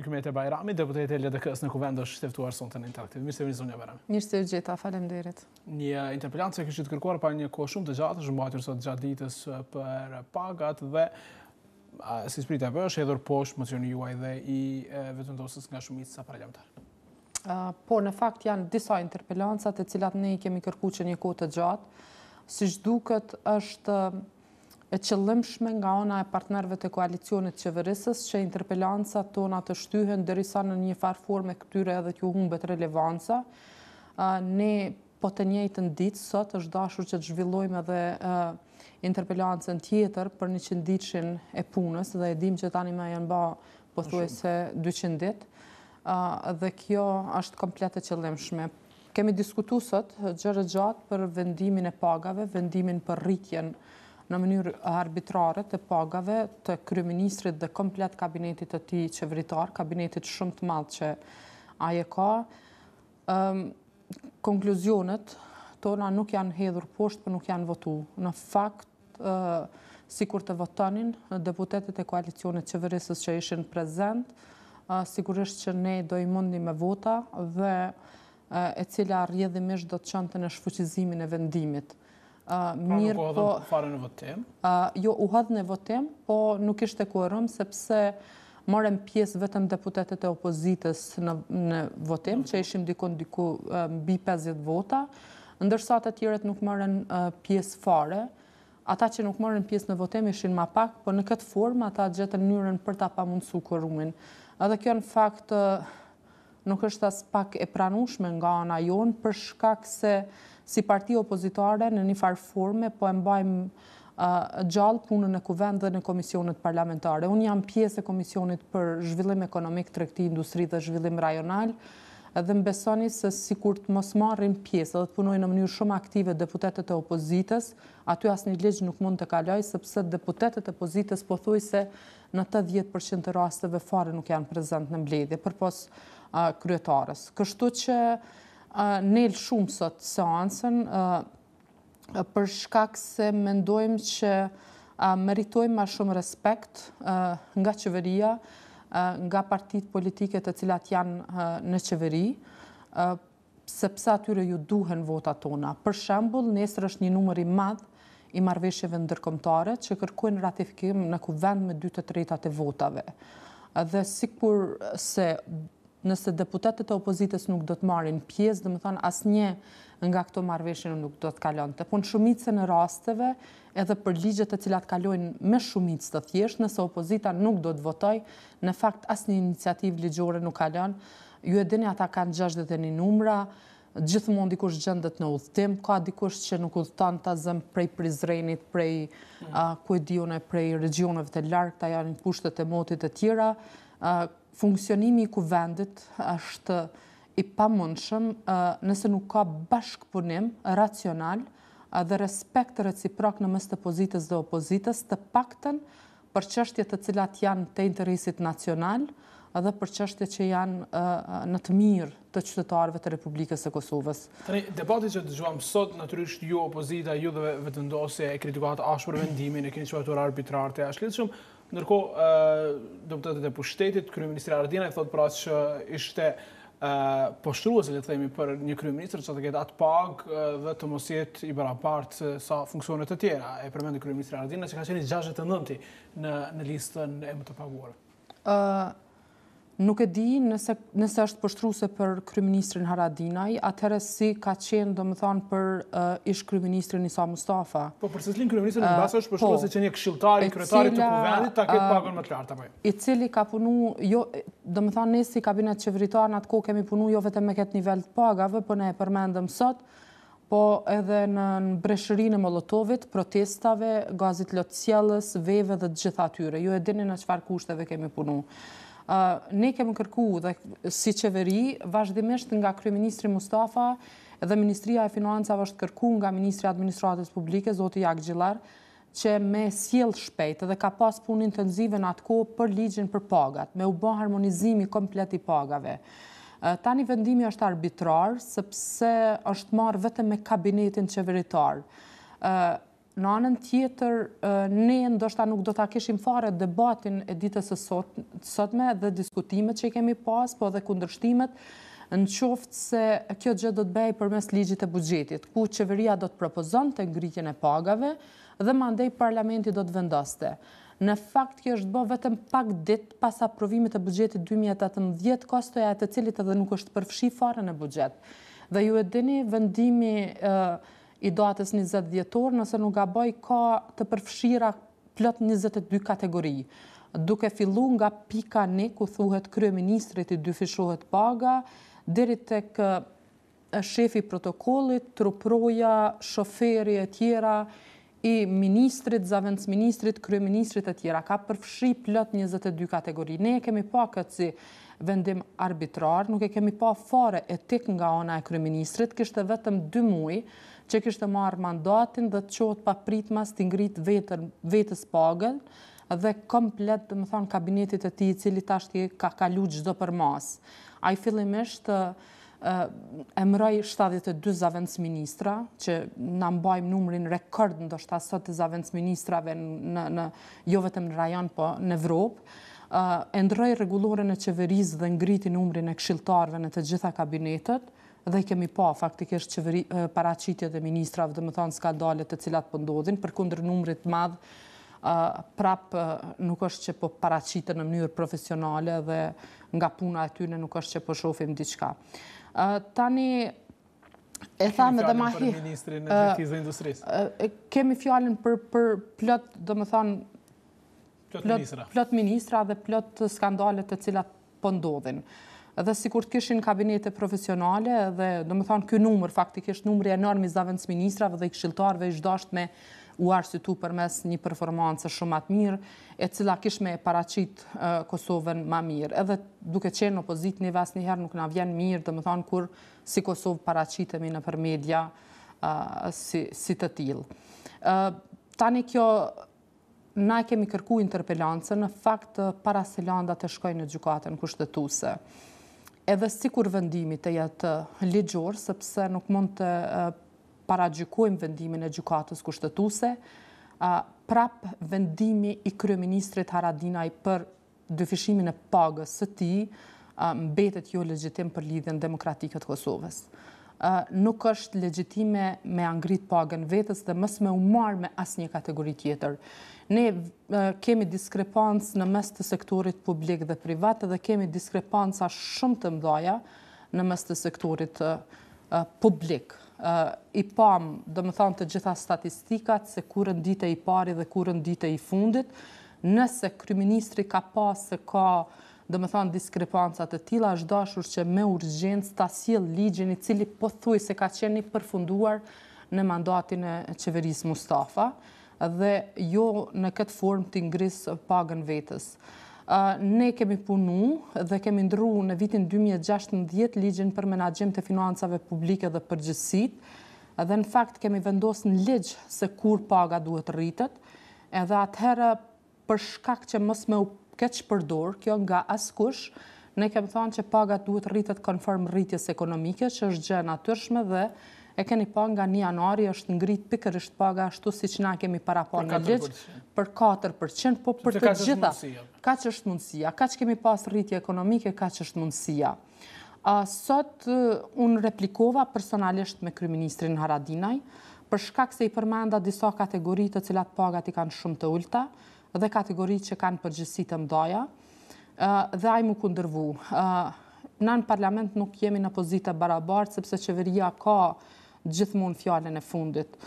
Hikmete Bajrami, deputete e LDK-së në kuvend është shteftuar sonte në interaktiv. Mirë se vini zonja Bajrami. Mirë se ju gjeta, faleminderit. Një interpelancë e kishit kërkuar para një kohë shumë të gjatë, është mbajtur sot gjatë ditës për pagat dhe Siç pritet apo është hedhur poshtë mocioni juaj dhe i vetëvendosjes nga shumica parlamentare? Po, në fakt janë disa interpelanca të cilat ne i kemi kërku që një kohë të gjatë. Siç duket është e qëllimshme nga ana e partnerëve të koalicionit qeverisës që interpelancat tona të shtyhen derisa në një farë forme këtyre edhe t'ju humbë relevanca. Ne Po të njëjtën ditë sot është dashur që të zhvillojmë edhe interpelancën tjetër për njëqinditëshin e punës dhe e dimë që tanimë janë ba pothuajse dyqind ditë dhe kjo është komplet e qëllimshme. Kemi diskutu sot gjerë e gjatë për vendimin e pagave, vendimin për rritjen në mënyrë arbitrare të pagave të kryeministrit dhe komplet kabinetit të tij qeveritar, kabinetit shumë të madh që ai e ka. Konkluzionet tona nuk janë hedhur poshtë, por po nuk janë votu. Në fakt, sikur të votonin deputetët e koalicionit qeverisës që ishin prezent, sigurisht që ne do i mundnim me vota dhe e cila rrjedhimisht do të çonte në shfuqizimin e vendimit. Pra nuk u hodhën fare në votim? Jo, u hodhën në votim, po nuk ishte kuorum, sepse morëm pjesë vetëm deputetët e opozitës në votim, që ishim dikon diku mbi 50 vota, ndërsa të tjerët nuk morën pjesë fare. Ata që nuk morën pjesë në votim ishin ma pak, po në këtë formë ata gjetën mënyrën për ta pamundësu kuorumin. Edhe kjo në fakt Nuk është aspak e pranueshme nga ana jonë për shkak se si parti opozitare në njëfarë forme po e mbajmë gjallë punën në Kuvend dhe në komisionet parlamentare. Unë jam pjesë e Komisionit për Zhvillim Ekonomik, Tregti, Industri dhe Zhvillim Rajonal dhe më besoni se sikur të mos marrin pjesë dhe të punojnë në mënyrë shumë aktive deputetët e opozitës, aty asnjë ligj nuk mund të kalojë sepse deputetët e pozitës pothuajse Në tetëdhjetë për qind të rasteve fare nuk janë prezent në mbledhje, përpos kryetares. Kështu që ne e lëshumë sot seancën për shkak se mendojmë që meritojmë ma shumë respekt nga qeveria, nga partitë politike të cilat janë në qeveri, sepse atyre ju duhen votat tona. Për shembull, nesër është një numër i madh i marrëveshjeve ndërkombëtare që kërkojnë ratifikim në Kuvend me dy të tretat e votave. Dhe sikur nëse deputetët e opozitës nuk do të marrin pjesë, domethënë asnjë nga këto marrëveshje nuk do të kalonte. Po në shumicën e rasteve, edhe për ligje të cilat kalojnë me shumicë të thjeshtë, nëse opozita nuk do të votojë, në fakt asnjë iniciativë ligjore nuk kalon Ju e dini ata kanë gjashtëdhjetë e një numra, gjithmonë dikush gjendet në udhëtim, ka dikush që nuk udhëton ta zëmë prej Prizrenit, prej ku e di unë, prej regjioneve të largëta, janë kushtet e motit e tjera. Funksionimi i Kuvendit është i pamundshëm nëse nuk ka bashkëpunim racional dhe respekt reciprok në mes të pozitës dhe opozitës, të paktën për çështje të cilat janë të interesit nacional dhe për çështje që janë në të mirë të qytetarëve të Republikës së Kosovës. Tani, debati që dëgjuam sot, natyrisht ju opozita, ju dhe Vetëvendosje e kritikuat ashpër vendimin, e keni quajtur arbitrar të jashtëligjshëm, ndërkohë deputetët e pushtetit, kryeministri Haradinaj thotë pra që ishte poshtruese, le të themi, për një kryeministër që të ketë atë pagë dhe të mos jetë i barabartë sa funksione të tjera. E përmendi kryeministri Haradinaj që ka qenë i 69-ti në listën e më të paguarve. Ë nuk e di nëse nëse është poshtruese për kryeministrin Haradinaj, atëherë si ka qenë domethënë për uh, ish kryeministrin Isa Mustafa. Po për kryeministrin uh, mbase është poshtruese po, që një këshilltar i kryetarit të kuvendit ta ketë uh, pagën më të lartë apo jo? i cili ka punu, jo, domethënë, ne si kabinet qeveritar në atë kohë kemi punu jo vetëm me këtë nivel të pagave, po ne e përmendëm sot, po edhe në breshërinë e Molotovit, protestave, gazit lotësjellës, veve dhe të gjitha atyre. Ju e dini në çfarë kushteve kemi punu. Ne kemi kërku dhe si qeveri, vazhdimisht nga Kryeministri Mustafa dhe Ministria e Financave është kërku nga Ministri i Administratës Publike, Zoti Jagxhillar, që me sjellë shpejt dhe ka pas punë intenzive në atë kohë për ligjin për pagat, me u ba harmonizimi komplet i pagave. Tani vendimi është arbitrar, sepse është marrë vetëm me kabinetin qeveritar. Në anën tjetër, ne ndoshta nuk do ta kishim fare debatin e ditës së sotme dhe diskutimet që i kemi pas, po edhe kundërshtimet, Në qoftë se kjo gjë do të bëhej përmes ligjit të buxhetit, ku qeveria do të propozonte ngritjen e pagave dhe mandej parlamenti do të vendoste. Në fakt kjo është bo vetëm pak ditë pas aprovimit të buxhetit dy mijë e tetëmbëdhjetë, kostoja e të cilit edhe nuk është përfshi fare në buxhet. Dhe ju e dini, vendimi i datës njëzet dhjetor, nëse nuk gaboj, ka të përfshira plot njëzet e dy kategori, duke fillu nga pika një ku thuhet kryeministrit i dyfishohet paga, deri tek shefi i protokollit, truproja, shoferi etj. I ministrit, zavendsministrit, kryeministrit etj. Ka përfshi plot njëzet e dy kategori. Ne e kemi pa këtë si vendim arbitrar, nuk e kemi pa fare etik nga ana e kryeministrit, kishte vetëm dy muaj që kishte marrë mandatin dhe të çohet papritmas t'i ngritë veten, vetes pagën dhe komplet, domethonë, kabinetit e tij, i cili tash i ka kalu çdo përmasë. Ai fillimisht emëroi shtatëdhjetë e dy zavendsministra, që na mbajmë numrin rekord ndoshta sot të zavendsministrave në, në, jo vetëm në rajon, po në Evropë. Ë, e ndrroi rregulloren e qeverisë dhe ngriti numrin e këshilltarëve në të gjitha kabinetet, dhe kemi pa faktikisht qeveri, paraqitjet e ministrave, domethonë skandalet të cilat po ndodhin, përkundër numrit të madh, prap nuk është që po paraqiten në mënyrë profesionale dhe nga puna e tyne nuk është që po shofim diçka. Tani, e thamë dhe ma hi... Keni fjalën për Ministrin e Tregtisë dhe Industrisë? Kemi fjalën për plot, domethonë, plot ministra dhe plot skandale të cilat po ndodhin. Edhe sikur të kishin kabinete profesionale dhe domethonë ky numër faktikisht numri enorm i zavendsministrave dhe i këshilltarve ish dasht me u arsyetu përmes një performance shumë të mirë, e cila kish me e paraqit Kosovën ma mirë. Edhe duke qenë opozitë neve asnjëherë nuk na vjen mirë, domethonë kur si Kosovë paraqitemi nëpër media si të tillë. Tani kjo Na e kemi kërku interpelancën, në fakt para se landa të shkojë në Gjykatën Kushtetuese. Edhe sikur vendimi të jetë ligjor, sepse nuk mund të paragjykojmë vendimin e Gjykatës Kushtetuese, prapë vendimi i kryeministrit Haradinaj për Dyfishimin e pagës së tij mbetet jolegjitim për Lidhjen Demokratike të Kosovës. Nuk është legjitime me ja ngrit pagën vetes dhe mos me u marr me asnjë kategori tjetër. Ne kemi diskrepancë në mes të sektorit publik dhe privat dhe kemi diskrepanca shumë të mdhaja në mes të sektorit publik. I pamë, domethënë të gjitha statistikat se ku rënditej i pari dhe ku rënditej i fundit, Nëse kryeministri ka pa se ka, domethënë, diskrepanca të tilla, është dashur që me urgjencë ta sjellë ligjin i cili pothuajse ka qenë i përfunduar në mandatin e qeverisë Mustafa dhe jo në këtë formë t'i ngrisë pagën vetes. Ne kemi punu dhe kemi ndrru në vitin dy mijë e gjashtëmbëdhjetë ligjin për menaxhim të financave publike dhe përgjegjësitë dhe në fakt kemi vendosë në ligj se kur paga duhet të rritet Edhe atëherë për shkak që mos me u keqpërdorë kjo nga askush, ne kemi thënë që paga duhet rritet konform rritjes ekonomike, që është gjë e natyrshme dhe e keni pa nga një janari është ngrit pikërisht paga ashtu siç na e kemi parapa në ligj për katër përqind, po për të gjitha. Kaq është mundësia. Kaq kemi pas rritje ekonomike, kaq është mundësia. Sot unë replikova personalisht me kryeministrin Haradinaj, për shkak se i përmenda disa kategori të cilat pagat i kanë shumë të ulëta dhe kategori që kanë përgjegjësi të mëdha, dhe ai m'u kundërvu. Na në parlament nuk jemi në pozitë të barabartë sepse qeveria ka gjithmonë fjalën e fundit.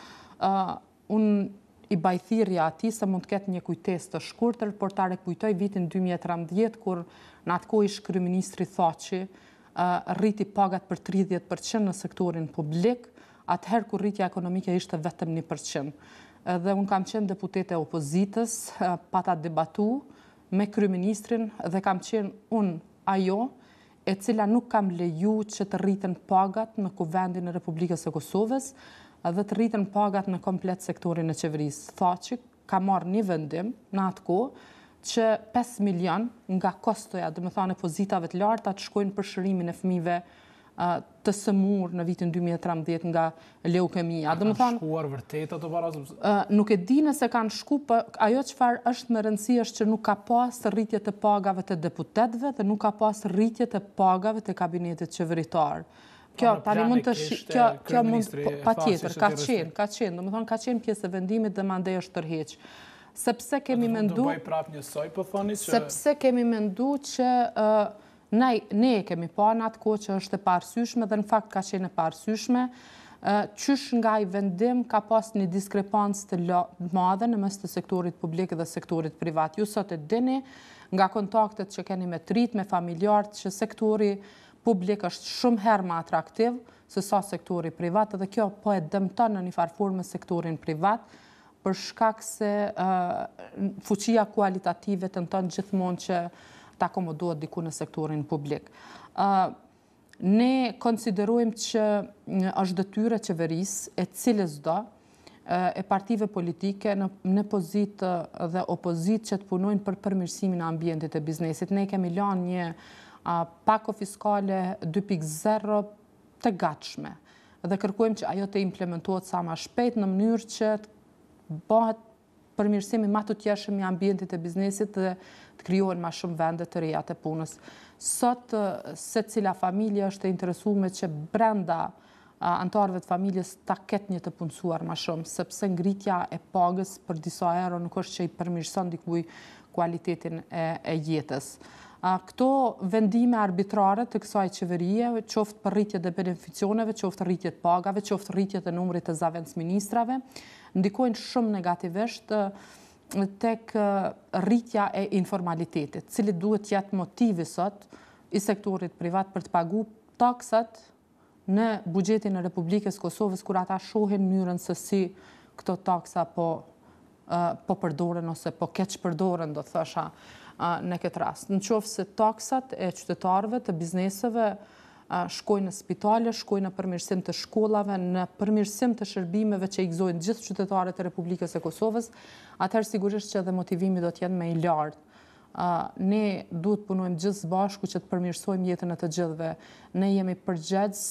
Unë i baj thirrje atij se mund të ketë një kujtesë të shkurtër, por ta rekujtoj vitin dy mijë e trembëdhjetë kur në atë kohë ish-kryeministri Thaçi rriti pagat për tridhjetë për qind në sektorin publik, atëherë kur rritja ekonomike ishte vetëm një për qind. Dhe unë kam qenë deputete e opozitës, pata debatu me kryeministrin dhe kam qenë unë ajo e cila nuk kam leju që të rriten pagat në Kuvendin e Republikës së Kosovës dhe të rriten pagat në komplet sektorin e qeverisë. Thaçi ka marrë një vendim në atë kohë që 5 milion nga kostoja, domethanë e pozitave të larta, të shkojnë për shërimin e fëmijëve të sëmurë në vitin dy mijë e trembëdhjetë nga leukemia. A kanë shkuar vërtet ato para? Nuk e di nëse kanë shku, po ajo çfarë është me rëndësi është që nuk ka pas rritje të pagave të deputetëve dhe nuk ka pas rritje të pagave të kabinetit qeveritar. Kjo tani mund të shi, kjo kjo mund patjetër, ka qenë, ka qenë, domethënë ka qenë pjesë e vendimit dhe mandej është tërheq. Sepse kemi menduar, sepse kemi menduar që Ne e kemi pa në atë kohë që është e paarsyeshme dhe në fakt ka qenë e paarsyeshme, qysh nga ai vendim ka pas një diskrepancë të madhe në mes të sektorit publik dhe sektorit privat. Ju sot e dini, nga kontaktet që keni me të rinjtë, me familjarët, që sektori publik është shumë herë më atraktiv se sa sektori privat dhe kjo po e dëmton në një farë forme sektorin privat, për shkak se fuqia kualitative tenton gjithmonë që të akomodohet diku në sektorin publik. Ne konsiderojmë që është detyrë e qeverisë, e cilësdo, e partive politike në pozitë dhe opozitë që të punojnë për përmirësimin e ambientit e biznesit. Ne kemi lanë një pako fiskale 2.0 të gatshme dhe kërkojmë që ajo të implementohet sa ma shpejt në mënyrë që të bëhet përmirësimi matutjeshëm i ambientit e biznesit dhe të krijohen ma shumë vende të reja të punës. Sot, secila familje është e interesume që brenda anëtarëve të familjes ta ketë një të punësuar ma shumë, sepse ngritja e pagës për disa euro nuk është që i përmirëson dikujt kualitetin e jetës. Këto vendime arbitrare të kësaj qeverie, qoftë për rritje të beneficioneve, qoftë rritje të pagave, qoftë rritje të numrit të zavendësministrave, ndikojnë shumë negativisht tek rritja e informalitetit, cili duhet të jetë motivi sot i sektorit privat për të pagu taksat në buxhetin e Republikës së Kosovës kur ata shohin mënyrën se si këto taksa po po përdoren ose po keqpërdoren do të thosha në këtë rast. Në qoftë se taksat e qytetarëve të bizneseve shkojnë në spitale, shkojnë në përmirësim të shkollave, në përmirësim të shërbimeve që i gëzojnë gjithë qytetarët e Republikës së Kosovës, atëherë sigurisht që edhe motivimi do të jetë më i lartë. Ne duhet të punojmë gjithë së bashku që të përmirësojmë jetën e të gjithëve. Ne jemi përgjegjës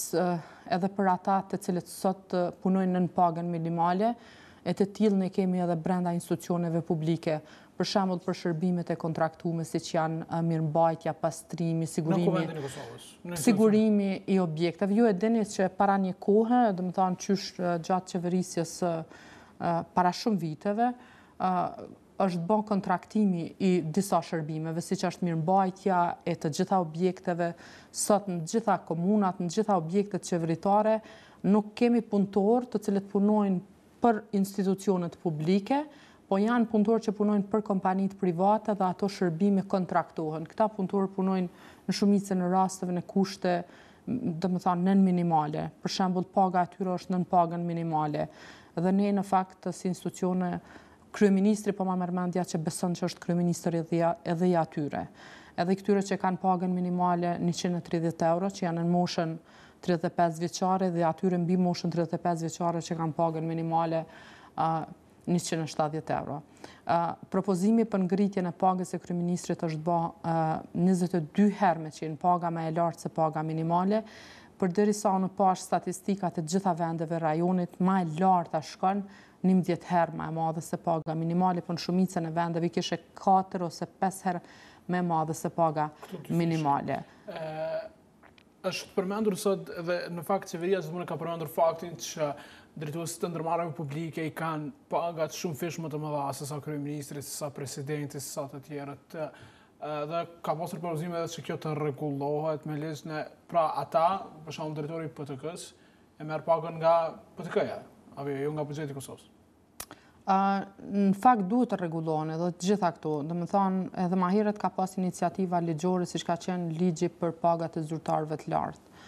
edhe për ata të cilët sot punojnë nën pagën minimale, e të tillë ne kemi edhe brenda institucioneve publike. Për shembull për shërbimet e kontraktume siç janë mirëmbajtja, pastrimi, sigurimi, sigurimi i objekteve. Ju e dini që para një kohe, domethanë qysh gjatë qeverisjes para shumë viteve, është ba kontraktimi i disa shërbimeve, siç është mirëmbajtja e të gjitha objekteve, sot në të gjitha komunat, në të gjitha objektet qeveritare, nuk kemi punëtorë të cilët punojnë për institucionet publike, po janë punëtorë që punojnë për kompanitë private dhe ato shërbime kontraktohen. Këta punëtorë punojnë në shumicën e rasteve në kushte domethanë, nën minimale. Për shembull, paga e tyre është nën pagën minimale. Dhe ne, në fakt, si institucione, Kryeministri po ma merr mendja që beson që është kryeministër edhe i atyre. Edhe i këtyre që kanë pagën minimale njëqind e tridhjetë euro, që janë në moshën tridhjetë e pesë vjeçare dhe atyre mbi moshën tridhjetë e pesë vjeçare që kanë pagën minimale ë njëqind e shtatëdhjetë euro. Ë propozimi për ngritjen e pagës së kryeministrit është bë ë njëzet e dy herë me qenë paga më e lartë se paga minimale. Përderisa unë pashë statistikat e gjitha vendeve të rajonit, më e larta shkon njëmbëdhjetë herë më e madhe se paga minimale, por në shumicën e vendeve kishe katër ose pesë herë më e madhe se paga minimale. Është përmendur sot dhe në fakt qeveria që tashmë ka përmendur faktin që drejtuesit e ndërmarrjeve publike i kanë pagat shumëfish më të mëdha, sesa kryeministri, sesa presidenti, sesa të tjerët. Dhe ka pasur propozime edhe që kjo të rregullohet me ligj, pra ata, për shembull drejtori i PTK-së, e merr pagën nga PTK-ja, apo jo nga buxheti i Kosovës? Në fakt duhet të rregullohen edhe të gjitha këto. Domethënë, edhe më herët ka pas iniciativa ligjore siç ka qenë ligji për pagat e zyrtarëve të lartë.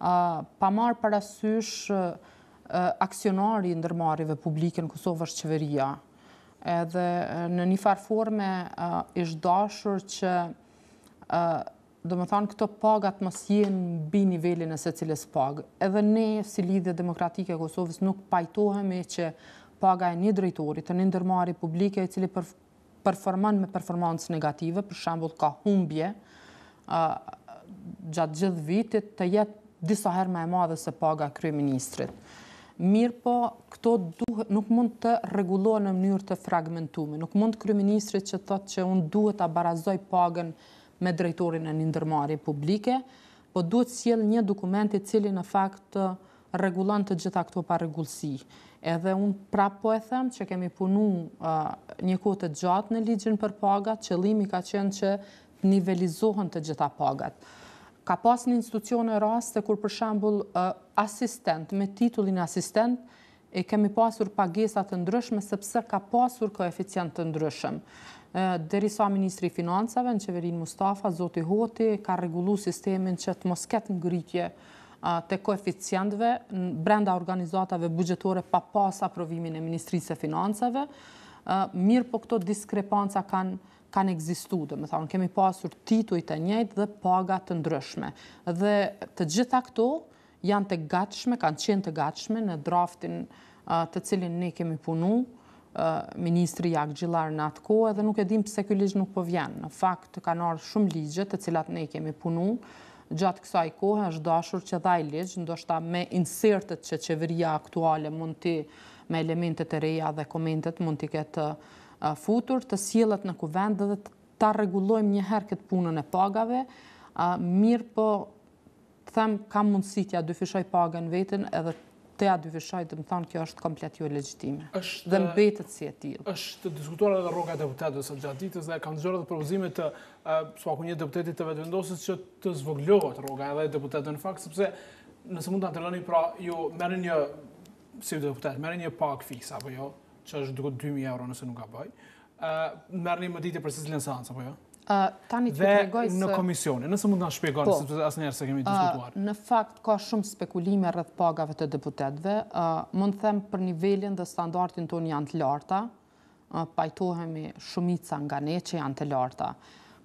Ë pa marr parasysh aksionari i ndërmarrjeve publike në Kosovë është qeveria. Edhe në një farë forme është dashur që Domethënë këto pagat mos jenë mbi nivelin e secilës pagë. Edhe ne si Lidhje Demokratike e Kosovës nuk pajtohemi që paga e një drejtori të një ndërmarrje publike i cili performon me performancë negative, për shembull ka humbje gjatë gjithë vitit, të jetë disa herë më e madhe se paga e kryeministrit. Mirëpo këto duhet nuk mund të rregullohen në mënyrë të fragmentuar. Nuk mund kryeministri të thotë që unë duhet ta barazoj pagën me drejtorin e një ndërmarrje publike, po duhet të sjellë një dokument i cili në fakt rregullon të gjitha këto parregullsi. Edhe unë prapë po e them që kemi punu një kohë të gjatë në ligjin për pagat, qëllimi ka qenë që të nivelizohen të gjitha pagat. Ka pas në institucione raste kur për shembull asistent me titullin asistent E kemi pasur pagesa të ndryshme sepse ka pasur koeficientë të ndryshëm. Derisa ministri i Financave në qeverinë Mustafa, zoti Hoti, ka rregullu sistemin që të mos ketë ngritje të koeficientëve brenda organizatave buxhetore pa pas aprovimin e Ministrisë së Financave, mirëpo këto diskrepanca kanë kanë ekzistu, domethënë kemi pasur tituj të njëjtë dhe paga të ndryshme. Dhe të gjitha këto janë të gatshme, kanë qenë të gatshme në draftin të cilin ne kemi punu, ministri Jagxhillar në atë kohë, edhe nuk e dimë pse ky ligj nuk po vjen. Në fakt, kanë ardhë shumë ligje të cilat ne kemi punu, gjatë kësaj kohe është dashur që edhe ai ligj, ndoshta me insertet që qeveria aktuale mund të me elementet e reja dhe komentet mund t'i ketë futur, të sillet në kuvend dhe ta rregullojmë njëherë këtë punën e pagave, mirëpo Të them, kam mundësi t'ia dyfishoj pagën vetes edhe t'ia dyfishoj, domethënë kjo është komplet jolegjitime. Dhe mbetet si e tillë. Është diskutuar edhe rroga e deputetëve sot gjatë ditës dhe kam dëgjuar edhe propozime të së paku një deputeti të Vetëvendosjes që të zvogëlohet rroga edhe e deputetëve në fakt, sepse nëse mund të na tregoni, pra ju merrni një, si deputet, merrni një pagë fikse, apo jo, që është diku 2.000 euro nëse nuk gaboj, merrni mëditje për secilën seancë, apo jo? dhe në komisione. Nëse mund të na shpjegoni, po. sepse asnjëherë s'e kemi diskutuar. Në fakt, ka shumë spekulime rreth pagave të deputetëve. Mund të them për nivelin dhe standardin tonë janë të larta. Pajtohemi shumica nga ne që janë të larta.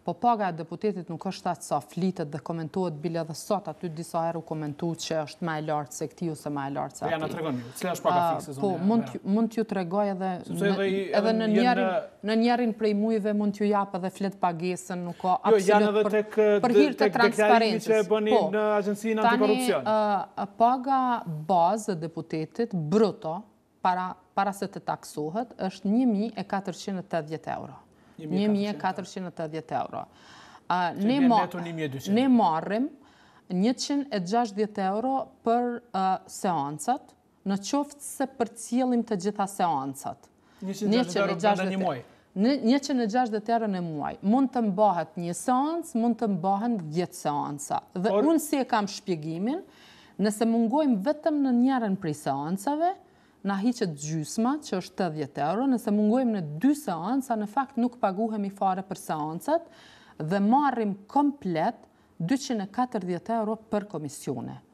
Po paga e deputetit nuk është aq sa flitet dhe komentohet bile dhe sot aty disa herë u komentu që është ma e lartë se këtu ose ma e lartë se aty. Po ja na tregoni ju, cila është paga fikse zonë? Po, mund t'ju tregoj edhe në njerën... Në njërin prej muajve mund t'ju jap edhe fletëpagesën, nuk ka jo, absolut për hir të transparencës. Po, tani paga bazë e deputetit, bruto, para se të taksohet, është 1.480 euro. 1.480 euro. Ne marrim 160 euro për seancat, Në qoftë se përcjellim të gjitha seancat, njëqind e gjashtëdhjetë euro në muaj, mund të mbahet një seancë, mund të mbahen dhjetë seanca. Dhe unë si e kam shpjegimin, nëse mungojmë vetëm në njërën prej seancave, na hiqet gjysma, që është tetëdhjetë euro, nëse mungojmë në dy seanca, në fakt nuk paguhemi fare për seancat dhe marrim komplet dyqind e katërdhjetë euro për komisione.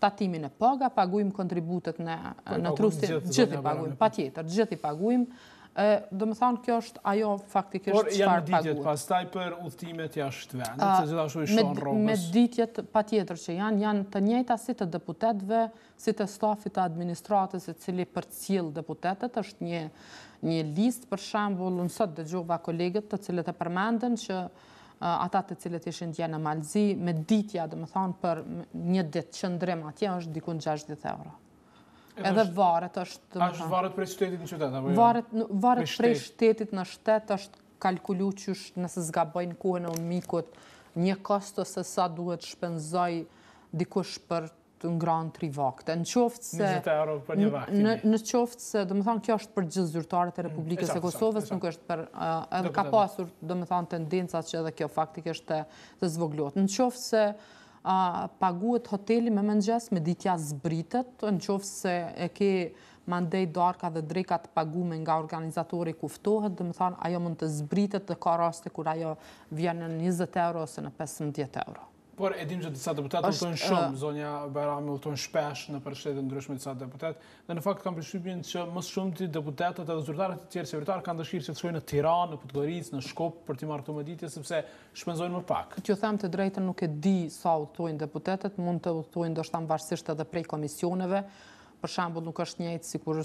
tatimin në paga, paguajmë kontributet në po, Trustin, gjithë i paguajmë, patjetër, gjithë i paguajmë, domethënë kjo është ajo faktikisht çfarë paguajmë. Por janë mëditjet pastaj për udhëtimet jashtë vendit, se gjithashtu i shtohen rrogës. Mëditjet patjetër që janë, janë të njëjta si të deputetëve, si të stafit të administratës i cili përcjell deputetet, është një një listë për shembull, unë sot dëgjova kolegët të cilët e përmendën që ata të cilët ishin dje në Mal të Zi, mëditja, domethënë, për një ditë qëndrim atje, është dikun 60 euro. Edhe varet është... A është varet prej shtetit në qytet? Jo? Varet, varet prej shtetit në shtet është kalkulu qysh nëse s'gaboj në kohën e UNMIK-ut një kosto se sa duhet të shpenzojë dikush për të ngrënë tri vakte. Në qoftë se... 20 euro për një vakt. Në qoftë se, domethënë, kjo është për gjithë zyrtarët e mm, Republikës së Kosovës, nuk është për... Edhe ka pasur, domethënë, tendenca që edhe kjo faktikisht të zvogëlohet. Në qoftë se paguhet hoteli me mëngjes, mëditja zbritet, në qoftë se e ke mandej darka dhe dreka të pagume nga organizatori kuptohet, domethënë, ajo mund të zbritet dhe ka raste kur ajo vjen në 20 euro ose në 15 euro. Por e dim që disa deputetë udhëtojnë shumë, zonja Bajrami udhëton shpesh nëpër shtete të ndryshme disa deputetë, dhe në fakt kam përshtypjen që më së shumti deputetët edhe zyrtarët e tjerë qeveritarë kanë dëshirë që të shkojnë në Tiranë, në Podgoricë, në Shkup për të marrë këto mëditje sepse shpenzojnë më pak. T'ju them të drejtën nuk e di sa udhëtojnë deputetët, mund të udhëtojnë ndoshta mvarësisht edhe prej komisioneve. Për shembull nuk është njëjtë sikur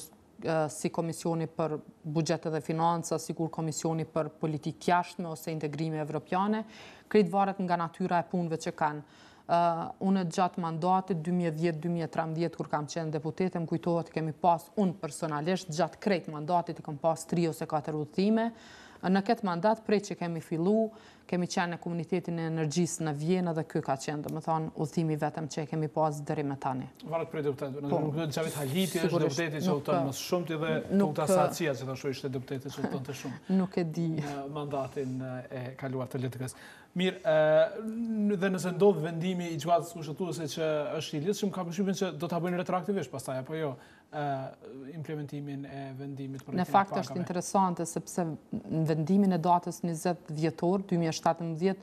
si Komisioni për Buxhet dhe Financa, sikur Komisioni për Politikë të Jashtme ose Integrime Evropiane, krejt varet nga natyra e punëve që kanë. Unë gjatë mandatit 2010-2013, kur kam qenë deputete, më kujtohet kemi pas unë personalisht, gjatë krejt mandatit i kam pas tri ose katër udhëtime, në këtë mandat prej që kemi fillu, nështë, Kemi qenë në komunitetin e energjisë në Vjenë dhe ky ka qenë, domethënë, udhëtimi i vetëm që e kemi pas deri më tani. Varet prej deputetëve. Po, Xhavit Haliti është deputeti që udhëton më së shumti dhe Teuta Sahatqija që thashë ishte deputeti që udhëtonte shumë. Nuk e di. Në mandatin e kaluar të LDK-s. Mirë, dhe nëse ndodh vendimi i Gjykatës Kushtetuese që është i ligjshëm, kam përshtypjen që do ta bëjnë retroaktivisht pastaj apo jo. implementimin e vendimit. Po në fakt është interesante sepse në vendimin e datës 20 dhjetor 2017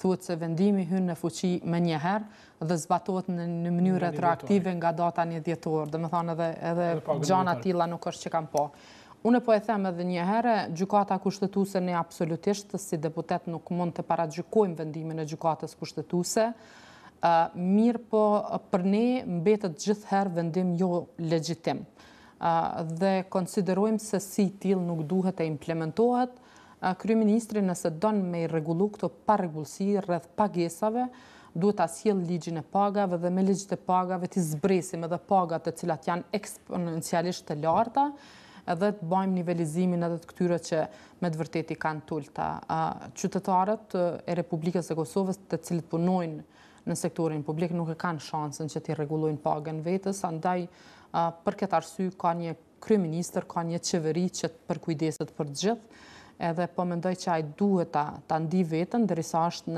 thuhet se vendimi hyn në fuqi menjëherë dhe zbatohet në mënyrë retroaktive nga data 1 dhjetor domethënë edhe edhe gjana të tilla nuk është që kanë, po unë po e them edhe një herë, gjykata kushtetuese ne absolutisht si deputetë nuk mund të paragjykojmë vendimin e gjykatës kushtetuese. Mirëpo për ne mbetet gjithëherë vendim jo legjitim dhe konsiderojmë se si i tillë nuk duhet të implementohet. Kryeministri nëse don me i rregullu këto parregullsi rreth pagesave, duhet ta sjellë ligjin e pagave dhe me ligjin e pagave t'i zbresim edhe pagat të cilat janë eksponencialisht të larta edhe të bajmë nivelizimin edhe të këtyre që me të vërtetë i kanë të ulta. Qytetarët e Republikës së Kosovës të cilët punojnë në sektorin publik nuk e kanë shansën që t'ia rregullojnë pagën vetes, andaj për këtë arsye ka një kryeministër, ka një qeveri që të përkujdeset për të gjithë, edhe po mendoj që ai duhet ta ndi veten, derisa është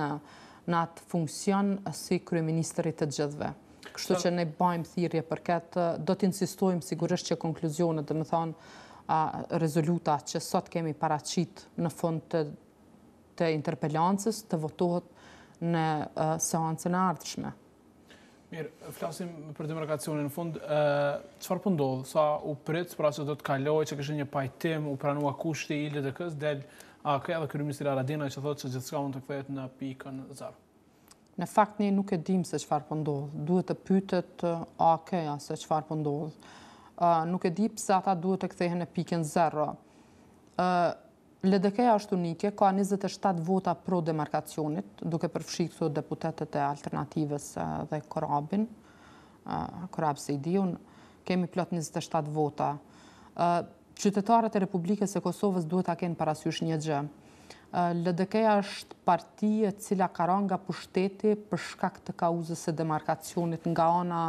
në atë funksion si kryeministër i të gjithëve. Kështu që ne bajmë thirrje për këtë, do të insistojmë sigurisht që konkluzionet, domethënë, rezoluta që sot kemi paraqit në fund të interpelancës të votohet në seancën e ardhshme. Mirë, flasim për demarkacionin në fund. Çfarë po ndodh? Sa u prit, pra që do të kalojë, që kishte një pajtim, u pranua kushti i LDK-së, del AAK-ja dhe kryeministri Haradinaj që thotë që gjithçka mund të kthehet në pikën zero. Në fakt ne nuk e dimë se çfarë po ndodh. Duhet të pyetet AAK-ja se çfarë po ndodh. Nuk e di se ata duhet të kthehen në pikën zero. LDK-ja është unike, ka 27 vota pro demarkacionit, duke përfshi këtu deputetët e Alternativës dhe Korabin. Korab Sejdiun, kemi plot 27 vota. Qytetarët e Republikës së Kosovës duhet ta kenë parasysh një gjë. LDK-ja është parti e cila ka ra nga pushteti për shkak të kauzës së demarkacionit nga ana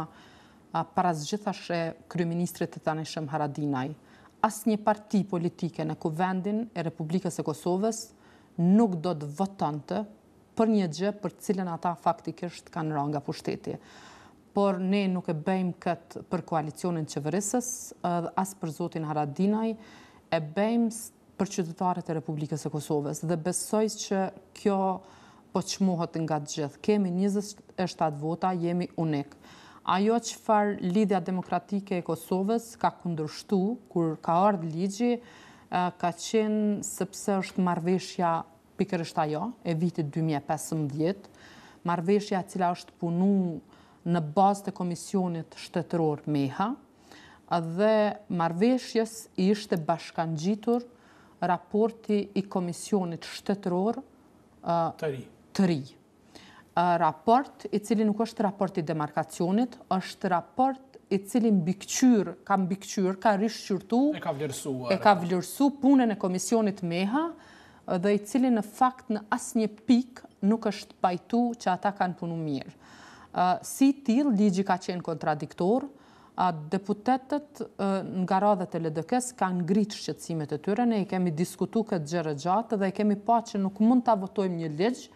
para së gjithash e kryeministrit të tanishëm Haradinaj. Asnjë parti politike në Kuvendin e Republikës së Kosovës nuk do të votonte për një gjë për të cilën ata faktikisht kanë ra nga pushteti. Por ne nuk e bëjmë këtë për koalicionin qeverisës dhe as për zotin Haradinaj, e bëjmë për qytetarët e Republikës së Kosovës dhe besoj që kjo po çmohet nga të gjithë. Kemi 27 vota, jemi unikë. Ajo çfarë Lidhja Demokratike e Kosovës ka kundërshtu, kur ka ardhë ligji, ka qenë sepse është marrëveshja pikërisht ajo e vitit dy mijë e pesëmbëdhjetë, marrëveshja e cila është punu në bazë të Komisionit Shtetëror Meha dhe marrëveshjes i ishte bashkangjitur raporti i Komisionit Shtetëror të Ri. raport i cili nuk është raport i demarkacionit, është raport i cili mbikëqyr, ka mbikëqyr, ka rishqyrtu, e ka vlerësu, e ka vlerësu punën e komisionit Meha, dhe i cili në fakt në asnjë pikë nuk është pajtu që ata kanë punu mirë. Si i tillë, ligji ka qenë kontradiktor, Deputetët nga radhët e LDK-së kanë ngritë shqetësimet e tyre, ne e kemi diskutu këtë gjerë e gjatë dhe e kemi pa që nuk mund ta votojmë një ligj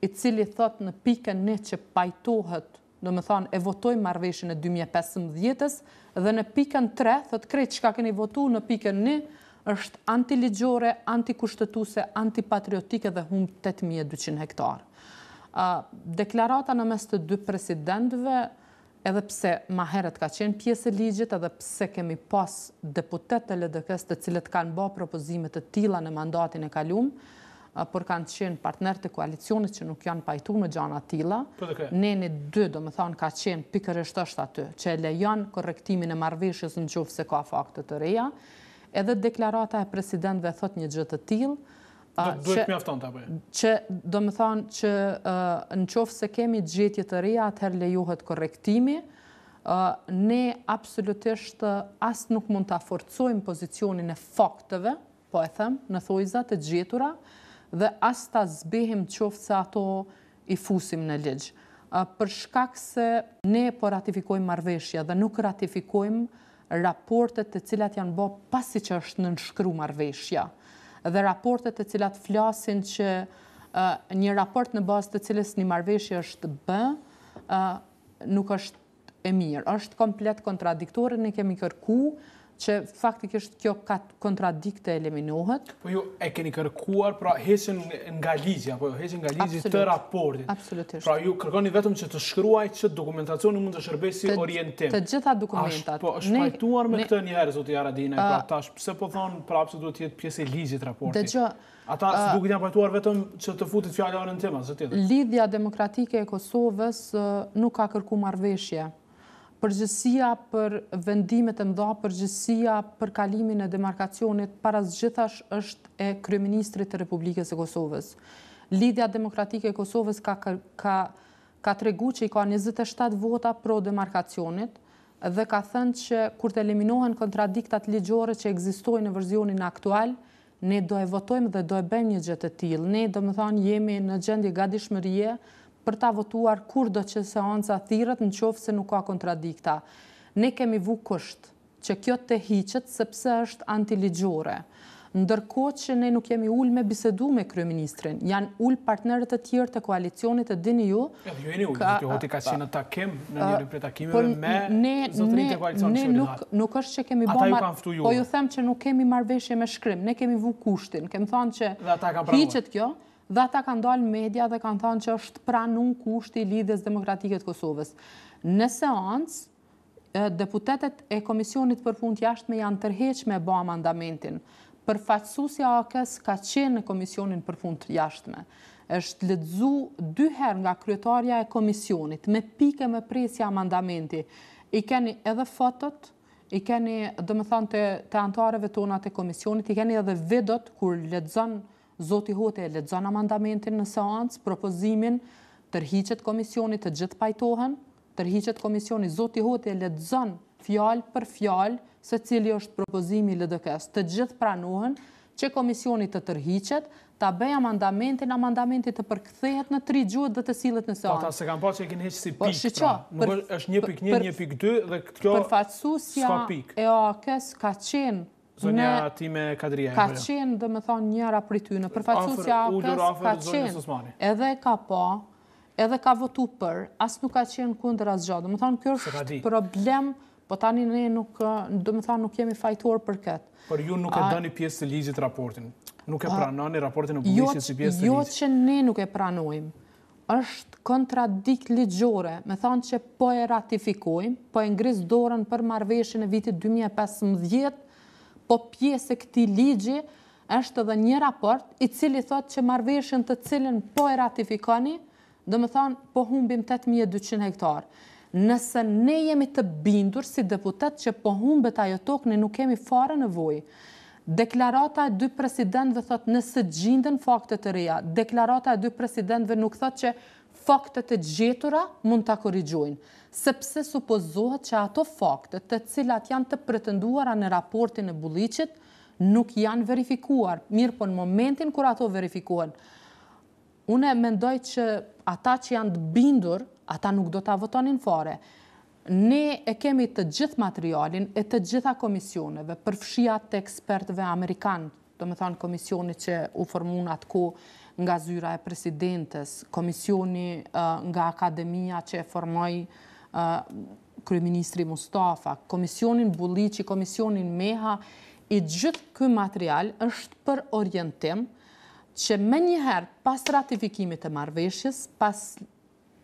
i cili thotë në pikën një që pajtohet, domethënë e votojmë marrëveshjen e dy mijë e pesëmbëdhjetës dhe në pikën tre thotë krejt çka keni votu në pikën një është antiligjore, antikushtetuese, antipatriotike dhe humb tetë mijë e dyqind hektarë. Deklarata në mes të dy presidentëve edhe pse ma herët ka qenë pjesë e ligjit edhe pse kemi pas deputetë të LDK-së të cilët kanë ba propozime të tilla në mandatin e kalum, por kanë qenë partnerët të koalicionit që nuk janë pajtu në gjana të tilla, neni dy domethënë ka qenë pikërisht është aty, që e lejon korrektimin e marrëveshjes në qoftë se ka fakte të reja, edhe deklarata e presidentëve thotë një gjë të tillë, Duhet të mjafton të apo jo? Që domethënë që në qoftë se kemi gjetje të reja, atëherë lejohet korrektimi, ne absolutisht as nuk mund ta forcojmë pozicionin e fakteve, po e them, në thonjëza, të gjetura, dhe as ta zbehim qoftë se ato i fusim në ligj. Për shkak se ne po ratifikojmë marrëveshje dhe nuk ratifikojmë raportet të cilat janë bo pasi që është nënshkru marrëveshja dhe raportet të cilat flasin që një raport në bazë të cilës një marrëveshje është bo nuk është e mirë. Është komplet kontradiktore, ne kemi kërku që faktikisht kjo ka kontradiktë të eliminohet. Po ju e keni kërkuar pra heqjen nga ligji, apo jo, heqjen nga ligji të raportit. Absolutisht. Pra ju kërkoni vetëm që të shkruajë që dokumentacioni mund të shërbejë si orientim. Të gjitha dokumentat. Po është pajtuar me këtë njëherë, zoti Haradinaj, pra tash, pse po thotë prapë se duhet të jetë pjesë e ligjit raporti. Dhe që... Ata siç duket janë pajtuar vetëm që të futet fjala orientim, atë që tjetër. Lidhja Demokratike e Kosovës nuk ka kërku marrëveshje Përgjegjësia për vendimet e mëdha, përgjegjësia për kalimin e demarkacionit para së gjithash është e Kryeministrit të Republikës së Kosovës. Lidhja Demokratike e Kosovës ka ka ka tregu që i ka njëzet e shtatë vota pro demarkacionit dhe ka thënë që kur të eliminohen kontradiktat ligjore që ekzistojnë në verzionin aktual, Ne do e votojmë dhe do e bëjmë një gjë të tillë. Ne, domethënë, jemi në gjendje gatishmërie për ta votuar kurdo që seanca thirret në qoftë se nuk ka kontradikta. Ne kemi vu kusht që kjo të hiqet sepse është antiligjore. Ndërkohë që ne nuk jemi ulë me bisedu me kryeministrin. Janë ulë partnerët e tjerë të koalicionit e dini ju, Edhe ju jeni ulë, zoti Hoti ka qenë në takim në një prej takimeve po me zotërinjtë e koalicionit që vëllë dalë. Nuk është që kemi bo marrë, po ju them që nuk kemi marrëveshje me shkrim, ne kemi vu kushtin, kemi thonë të hiqet kjo, dhe ata kanë dalë në media dhe kanë thonë që është pranu kushti i Lidhjes Demokratike të Kosovës. Në seancë, Deputetët e Komisionit për Punë të Jashtme janë tërheqë me e ba amandamentin. Përfaqësuesja e AAK-së ka qenë në Komisionin për Punë të Jashtme. Është lexu dy herë nga kryetarja e Komisionit, me pikë e me presje amandamenti. I keni edhe fotot, i keni, domethënë të, të anëtarëve tanë të Komisionit, i keni edhe videot kur lexon Zoti Hoti e lexon amandamentin në seancë, propozimin, tërhiqet komisioni të gjithë pajtohen, tërhiqet komisioni, zoti Hoti e lexon fjalë për fjalë se cili është propozimi i LDK-së, të gjithë pranohen, që komisioni të tërhiqet, ta bëjë amandamentin, amandamenti të përkthehet në tri gjuhët dhe të sillet në seancë. Po ata s'e kanë parë që e keni heq si pikë, pra. Nuk është 1.1, 1.2 dhe kjo s'ka pikë. Përfaqësuesja e AAK-së ka qenë Zonja Time Kadrija. Ka qenë, domethanë, njëra prej tyne, në përfaqës që apës, ka qenë, edhe ka po, edhe ka votu për, as nuk ka qenë kundër asgjaje. Domethanë, kjo është problem, po tani ne nuk, domethanë, nuk jemi fajtorë për këtë. Por ju nuk e doni pjesë të ligjit raportin? Nuk e pranoni raportin e Bulliqit si pjesë të jo ligjit? Jo që ne nuk e pranojmë. Është kontradiktë ligjore, me thanë që po e ratifikojmë, po e ngris dorën për marrëveshjen e vitit dy mijë e pesëmbëdhjetë, po pjesë e këtij ligji është edhe një raport, i cili thotë që marrëveshjen të cilën po e ratifikoni, domethanë po humbim tetë mijë e dyqind hektarë. Nëse ne jemi të bindur si deputetë që po humbet ajo tokë, ne nuk kemi fare nevojë Deklarata e dy presidentëve thotë nëse gjinden fakte të reja. Deklarata e dy presidentëve nuk thotë që faktet e gjetura mund ta korrigjojnë. Sepse supozohet që ato fakte të cilat janë të pretenduara në raportin e Bulliqit nuk janë verifikuar, mirëpo në momentin kur ato verifikohen unë mendoj që ata që janë të bindur ata nuk do ta votonin fare. Ne e kemi të gjithë materialin e të gjitha komisioneve, përfshi atë të ekspertëve amerikanë, domethënë komisioni që u formu në atë kohë nga zyra e presidentes, komisioni nga akademia që e formoi kryeministri Mustafa, komisionin Bulliqi, komisionin Meha, i gjithë ky material është për orientim që menjëherë pas ratifikimit të marrëveshjes, pas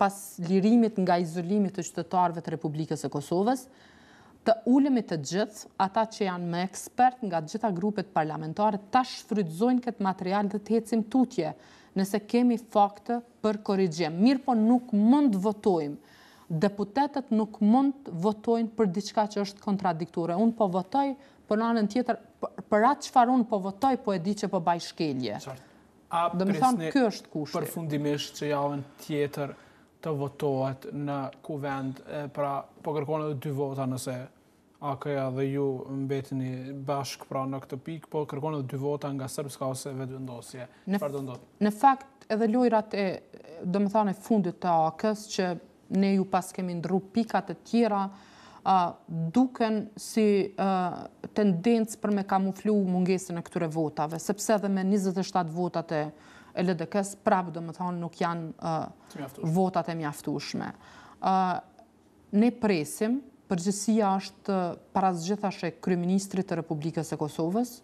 pas lirimit nga izolimi të qytetarëve të Republikës së Kosovës, të ulemi të gjithë, ata që janë më ekspertë nga të gjitha grupet parlamentare, ta shfrytëzojnë këtë material dhe të ecim tutje, nëse kemi fakte për korrigjim. Mirëpo nuk mund të votojmë, deputetët nuk mund të votojnë për diçka që është kontradiktore. Unë po votoj, po në anën tjetër, për atë çfarë unë po votoj, po e di që po baj shkelje. A prisni përfundimisht që javën tjetër të votohet në Kuvend, pra po kërkohen edhe dy vota nëse AAK-ja dhe ju mbeteni bashkë pra në këtë pikë, po kërkohen edhe dy vota nga Srpska ose Vetëvendosje, çfarë do ndodhë? Në fakt edhe lojrat e, domethënë e fundit të AAK-së që ne ju paskemi ndrru pika e tjera, duken si tendencë për me kamuflu mungesën e këtyre votave, sepse edhe me njëzet e shtatë votat e LDK-së prapë domethënë nuk janë votat e mjaftueshme. Ne presim, përgjegjësia është para së gjithash e Kryeministrit të Republikës së Kosovës,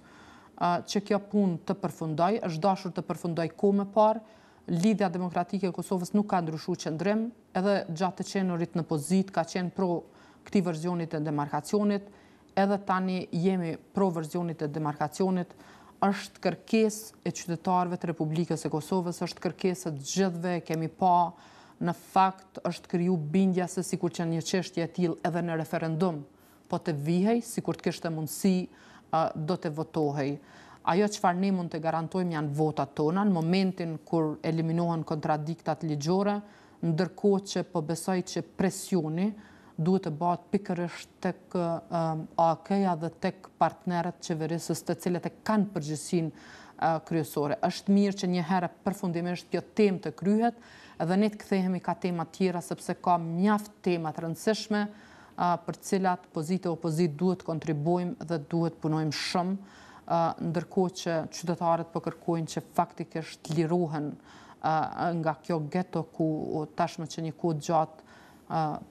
që kjo punë të përfundojë, është dashur të përfundojë kohë më parë, Lidhja Demokratike e Kosovës nuk ka ndryshuar qëndrim, edhe gjatë të qenurit në pozitë ka qenë pro këtij verzioni të demarkacionit, edhe tani jemi pro verzionit të demarkacionit, është kërkesë e qytetarëve të Republikës së Kosovës, është kërkesë e të gjithëve, kemi pa në fakt është kriju bindja se sikur qe një çështje e tillë edhe në referendum, po të vihej, sikur të kishte mundësi, do të votohej. Ajo çfarë ne mund të garantojmë janë votat tona, në momentin kur eliminohen kontradiktat ligjore, ndërkohë që po besoj që presioni duhet të bëhet pikërisht tek AAK-ja dhe tek partnerët qeverisës të cilët e kanë përgjegjësinë kryesore. Është mirë që një herë e përfundimisht kjo temë të kryhet dhe ne të kthehemi ka tema tjera sepse ka mjaft tema të rëndësishme për të cilat pozitë e opozitë duhet të kontribuojmë dhe duhet të punojmë shumë, ndërkohë që qytetarët po kërkojnë që faktikisht të lirohen nga kjo geto ku tashmë që një kohë të gjatë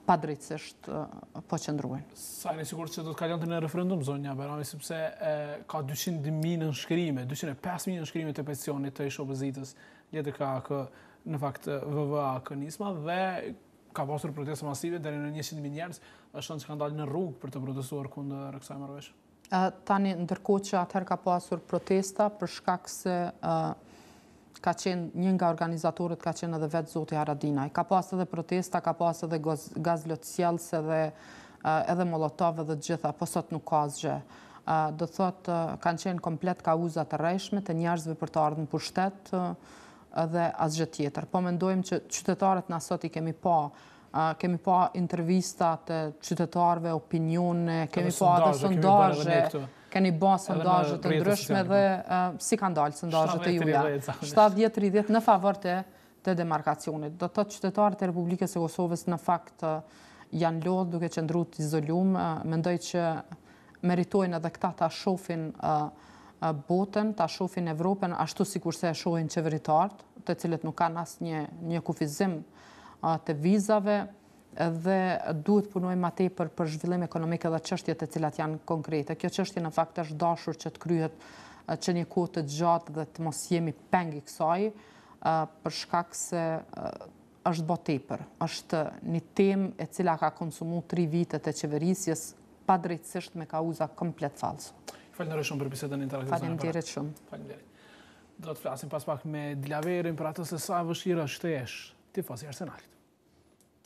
padrejtësisht po qëndrojnë. Sa jeni e sigurt që do të kalonte në referendum zonja Bajrami sepse ka 200.000 nënshkrime, 205.000 nënshkrime të peticionit të ish-opozitës, LDK-AAK, në fakt VV-AAK-Nisma dhe Ka pasur protesta masive deri në njëqind mijë njerëz, është thënë që kanë dalë në rrugë për të protestuar kundër kësaj marrëveshje. Tani ndërkohë që atëherë ka pasur protesta për shkak se ka qenë një nga organizatorët ka qenë edhe vetë zoti Haradinaj. Ka pas edhe protesta, ka pas edhe gaz lotsjellës dhe edhe molotov edhe të gjitha, po sot nuk ka asgjë. Domethënë, kanë qenë komplet kauza të rrejshme të njerëzve për të ardhë në pushtet, dhe asgjë tjetër. Po mendojmë që qytetarët na sot i kemi pa, kemi pa intervista të qytetarëve, opinione, kemi pa dhe sondazhe, keni ba sondazhe të ndryshme dhe si kanë dalë sondazhet e juja. 70-30 në favor të të demarkacionit. Domethënë qytetarët e Republikës së Kosovës në fakt janë lodhë duke qëndru të izolum, mendoj që Meritojnë edhe këta ta shofin botën, ta shofin Evropën ashtu sikurse e shohin qeveritarët, të cilët nuk kanë asnjë kufizim të vizave dhe duhet punojmë ma tepër për zhvillim ekonomik edhe çështje të cilat janë konkrete. Kjo çështje në fakt është dashur që të kryhet që një kohë të gjatë dhe të mos jemi peng i kësaj për shkak se Është bo tepër. Është një temë e cila ka konsumu tri vitet e qeverisjes padrejtësisht me kauza komplet fallso. Ju falënderoj shumë për bisedën interaktive. Faleminderit shumë. Faleminderit. Do të flasim pas pak me Dilaverin për atë se sa e vështirë të jesh tifoz i Arsenalit.